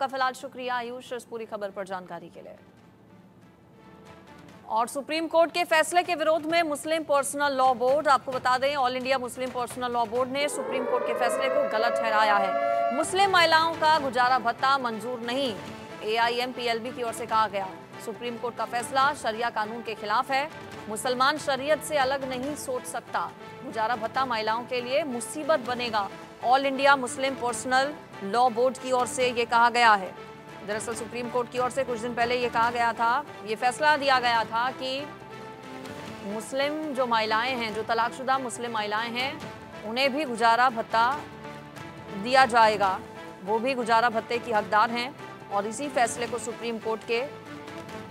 आपका फ़िलहाल शुक्रिया, आयुष, इस पूरी खबर पर जानकारी के लिए। और सुप्रीम कोर्ट के फैसले के विरोध में मुस्लिम पर्सनल लॉ बोर्ड, आपको बता दें, All India Muslim Personal Law Board ने सुप्रीम कोर्ट के फैसले को गलत ठहराया है। मुस्लिम महिलाओं का गुजारा भत्ता मंजूर नहीं एआईएमपीएलबी की ओर से कहा गया। सुप्रीम कोर्ट का फैसला शरिया कानून के खिलाफ है। मुसलमान शरीयत से अलग नहीं सोच सकता। गुजारा भत्ता महिलाओं के लिए मुसीबत बनेगा। All India Muslim Personal Law Board की ओर से ये कहा गया है। दरअसल सुप्रीम कोर्ट की ओर से कुछ दिन पहले ये कहा गया था, ये फैसला दिया गया था कि मुस्लिम जो महिलाएँ हैं, जो तलाकशुदा मुस्लिम महिलाएँ हैं, उन्हें भी गुजारा भत्ता दिया जाएगा। वो भी गुजारा भत्ते की हकदार हैं और इसी फैसले को सुप्रीम कोर्ट के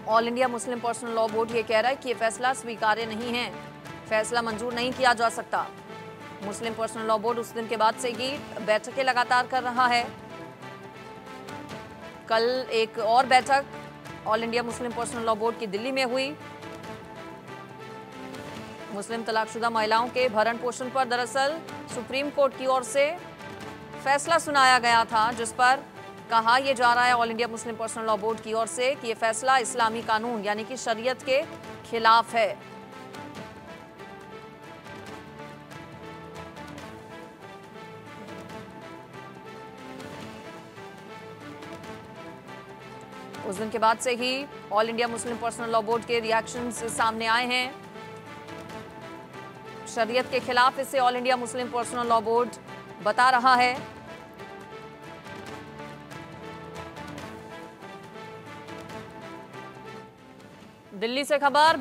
All India Muslim Personal Law Board ये कह रहा है कि ये फैसला स्वीकार्य नहीं है, फैसला मंजूर नहीं किया जा सकता। मुस्लिम पर्सनल लॉ बोर्ड उस दिन के बाद से ही बैठकें लगातार कर रहा है। कल एक और बैठक All India Muslim Personal Law Board की दिल्ली में हुई। मुस्लिम तलाकशुदा महिलाओं के भरण पोषण पर दरअसल सुप्रीम कोर्ट की ओर से फैसला सुनाया गया था, जिस पर कहा यह जा रहा है All India Muslim Personal Law Board की ओर से कि यह फैसला इस्लामी कानून यानी कि शरीयत के खिलाफ है। उस दिन के बाद से ही All India Muslim Personal Law Board के रिएक्शन सामने आए हैं। शरीयत के खिलाफ इसे All India Muslim Personal Law Board बता रहा है। दिल्ली से खबर